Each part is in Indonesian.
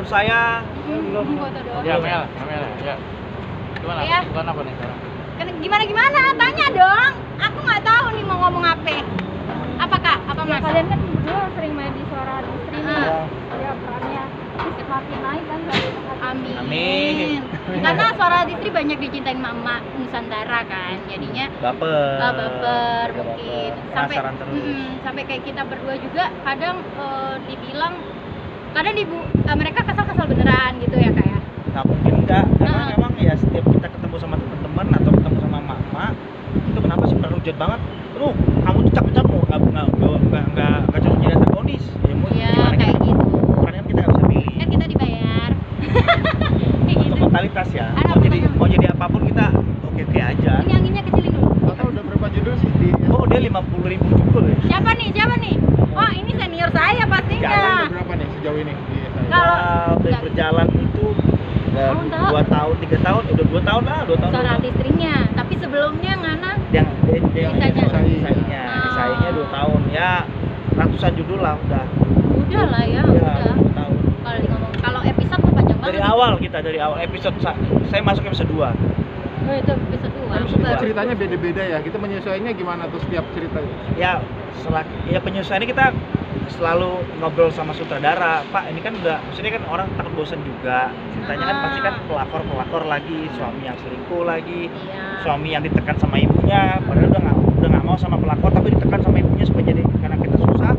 menurut saya belum. Ya, Mel, Mel, ya. Gimana? Iya. Bukan apa nih sekarang? Kan- Gimana gimana? Tanya dong. Aku nggak tahu nih mau ngomong apa. Apa kak? Apa Ya, mas? kalian kan berdua sering main di suara istri nih. Ah. Ya, perannya semakin naik kan dari Amin. Amin. Karena suara Distri banyak dicintain mama Nusantara kan, jadinya baper uh, baper Ya, mungkin baper. sampai Penasaran terus Mm, sampai kayak kita berdua juga kadang eh, dibilang kadang dibu eh, mereka kesal-kesal beneran gitu ya kak ya. nggak mungkin enggak karena Nah. memang ya setiap kita ketemu sama teman-teman atau ketemu sama mama itu kenapa sih pernah hujat banget lu kamu tuh cakep-cakep mau nggak nggak nggak nggak nggak cocok jadi antagonis ya mau Iya gimana kayak kita gitu. perannya kita nggak bisa pilih Kan kita dibayar. kayak itu gitu. totalitas ya Ada mau jadi mau jadi apa pun kita oke oke aja Ini anginnya kecilin dulu. Total udah berapa judul sih di oh dia lima puluh ribu judul ya Siapa nih? Siapa nih? Oh ini senior saya pastinya. Berapa sejauh ini? Di Kalau- ya udah berjalan itu udah tak? dua tahun tiga tahun udah dua tahun lah dua tahun Suara istrinya, tapi sebelumnya ngana yang yang yang Desanya. desainya Ah. desainya dua tahun ya ratusan judul lah udah udah lah ya, ya udah. tahun Kalau ngomong kalau episode tuh panjang banget. dari awal kita dari awal episode sa- saya masuk episode 2 Oh, itu episode dua. Kan ceritanya beda-beda ya. Kita menyesuaikannya gimana tuh setiap cerita? ya setelah ya penyesuaiannya kita selalu ngobrol sama sutradara pak ini kan udah maksudnya kan orang takut bosan juga ceritanya kan Ah. pasti kan pelakor pelakor lagi suami yang selingkuh lagi Iya. suami yang ditekan sama ibunya padahal udah nggak udah nggak mau sama pelakor tapi ditekan sama ibunya supaya jadi karena kita susah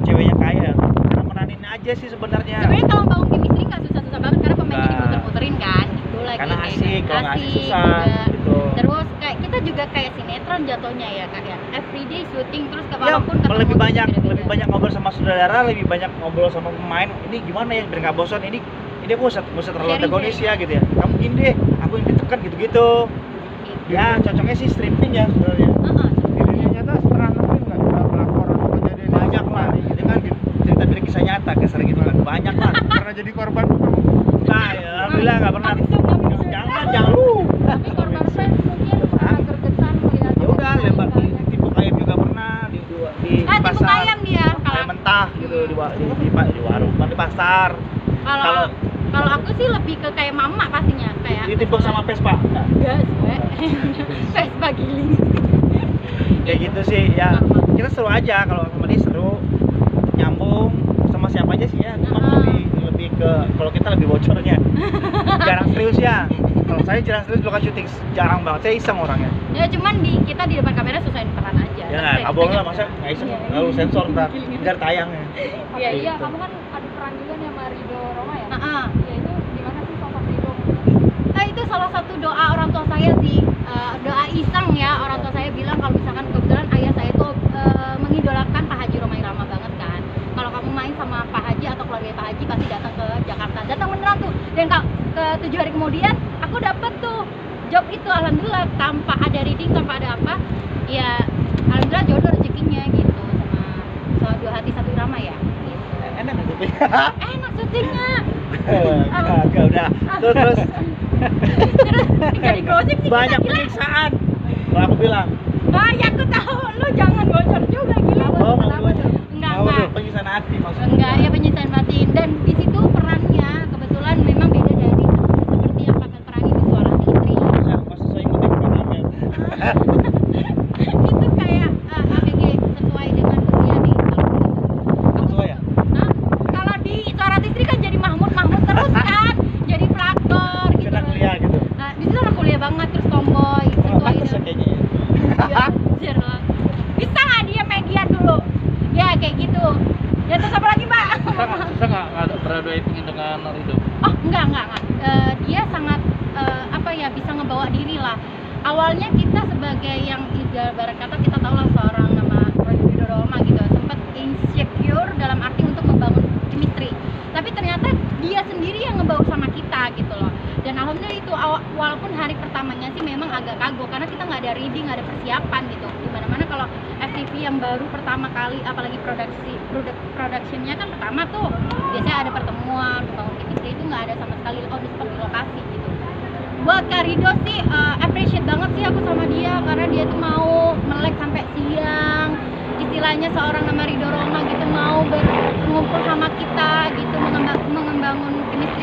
ceweknya kaya karena meranin aja sih sebenarnya Sebenarnya kalau bangun chemistry nggak susah-susah banget karena pemainnya Nggak. dimuter-muterin kan, gitu lagi. karena kayak asik kalau nggak asik susah juga. gitu Terus kayak kita juga kayak sinetron jatuhnya ya kak ya. Everyday syuting terus ke ya walaupun lebih tuh banyak beda-beda. lebih banyak ngobrol sama saudara lebih banyak ngobrol sama pemain ini gimana ya biar nggak bosan ini ini aku usah usah terlalu antagonis ya gitu ya kamu gini deh aku yang ditekan gitu gitu Gitu. ya cocoknya sih stripping ya sebenarnya Heeh. Dirinya nyata nemuin nggak pelakor kejadian banyak lah ini kan cerita dari kisah nyata kasar gitu kan banyak lah Pernah jadi korban tuh kamu? nah ya, alhamdulillah nggak pernah jangan jangan lu Tapi korban fans mungkin sangat terkesan melihat ya udah lempar di tipu ayam juga pernah di dua di Ah, tipu pasar ayam dia ayam kalau mentah gitu di, wa- di, di, pa- di pasar kalau Kalau- aku sih lebih ke kayak mama pastinya kayak ditipu sama Vespa? Gas gue Vespa giling. Ya gitu sih ya. Kita seru aja kalau sama dia seru. Nyambung sama siapa aja sih ya? Ah. lebih lebih ke kalau kita lebih bocornya. Jarang serius ya. Kalau saya jarang serius bukan syuting jarang banget. Saya iseng orangnya. Ya cuman di kita di depan kamera sesuaiin peran aja. Ya nggak bohong lah masa nggak iseng? Iya. lalu sensor ntar. Ntar tayang ya. Iya, iya, Gitu. kamu kan ada peran juga nih sama Rido Roma ya? Heeh. Iya, itu gimana sih sosok Rido? Nah, itu salah satu doa orang tua saya sih Eh, doa iseng ya orang tua saya bilang kalau misalkan kebetulan ayah saya itu eh, mengidolakan Pak Haji Roma Irama banget kan kalau kamu main sama Pak Haji atau keluarga Pak Haji pasti datang ke Jakarta datang beneran tuh dan ka- ke tujuh hari kemudian aku dapet tuh job itu alhamdulillah tanpa ada reading tanpa ada apa ya alhamdulillah jodoh rezekinya gitu sama soal dua hati satu irama ya gitu. enak gitu enak syutingnya Agak udah. Terus terus. Terus jadi gosip sih banyak penyiksaan kalau aku bilang. Ah, ya aku tahu. Lu jangan bocor juga gila. oh boleh Enggak, enggak. penyiksaan hati maksudnya. Enggak, ya penyiksaan batin. Dan di situ perannya kebetulan memang beda dari seperti yang kakak perani di suara istri. Masa masa saya ngutip perannya itu kayak eh, ABG sesuai dengan usia nih. Kalau Betul ya Hah? Kalau di suara istri kan jadi Mahmud Mahmud terus kan, jadi pelakor gitu. kita kuliah gitu Nah, di situ anak kuliah banget terus tomboy Oh, sesuai pantas ya dengan kayaknya ya. Ya, anjir lah. Bisa nggak dia media dulu? Ya kayak gitu. Terus apa lagi mbak? Susah nggak? Susah nggak nggak graduating dengan Rido? Oh enggak enggak enggak. Eh, dia sangat eh, apa ya bisa ngebawa diri lah. Awalnya kita sebagai yang ibarat kata kita tahu lah seorang nama Rodrigo Roma gitu sempat insecure dalam arti untuk membangun chemistry. Tapi ternyata dia sendiri yang ngebawa sama kita gitu loh. Dan alhamdulillah itu walaupun hari pertamanya sih memang agak kagok karena kita nggak ada reading, nggak ada persiapan gitu. Di mana-mana kalau FTV yang baru pertama kali apalagi produksi produk productionnya kan pertama tuh biasanya ada pertemuan membangun chemistry itu nggak ada sama sekali on the spot di lokasi gitu. Buat Kak Rido sih uh, appreciate banget sih aku sama dia karena dia tuh mau melek sampai siang. Istilahnya seorang nama Rido Roma gitu mau ber- ngumpul sama kita gitu mengembang- membangun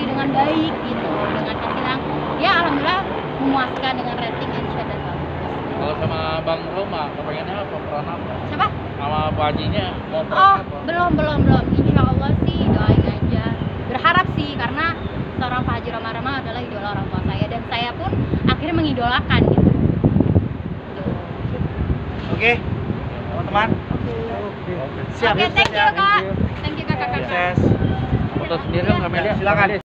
dengan baik gitu dengan hasil yang ya alhamdulillah memuaskan dengan rating and share dan bagus Kalau sama Bang Roma, kepengennya apa? Peran apa? siapa Sama Bu Hajinya mau peran oh apa? belum belum belum insya Allah sih doain aja berharap sih karena seorang Pak Haji Roma Rama adalah idola orang tua saya dan saya pun akhirnya mengidolakan gitu. Oke, teman-teman. Siap. Oke, thank you kak. Thank you kakak kakak. Sukses. Foto sendiri dong, Kamelia. Silakan.